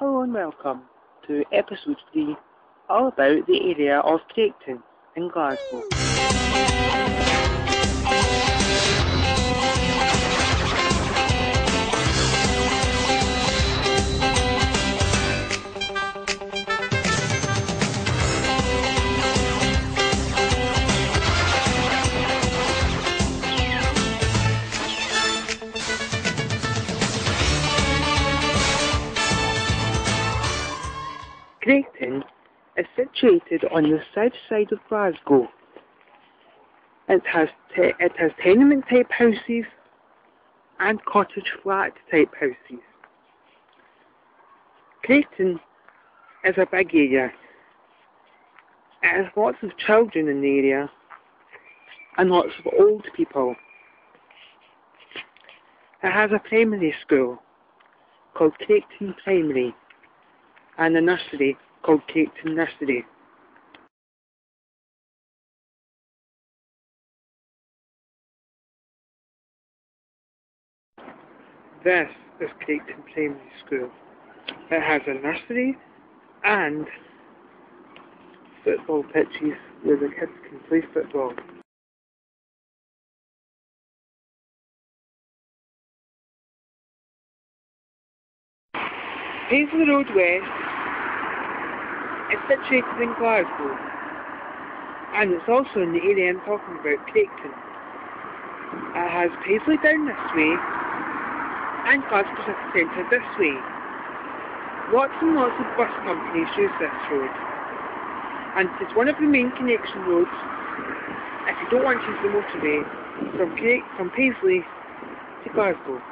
Hello and welcome to episode 3 all about the area of Craigton in Glasgow. Craigton is situated on the south side of Glasgow. It has, te- it has tenement type houses and cottage flat type houses. Craigton is a big area. It has lots of children in the area and lots of old people. It has a primary school called Craigton Primary and a nursery called Craigton Nursery. This is Craigton Primary School. It has a nursery and football pitches where the kids can play football. Paisley Road West is situated in Glasgow and it's also in the area I'm talking about, Craigton. It has Paisley down this way and Glasgow City Centre this way. Lots and lots of bus companies use this road and it's one of the main connection roads if you don't want to use the motorway from, from Paisley to Glasgow.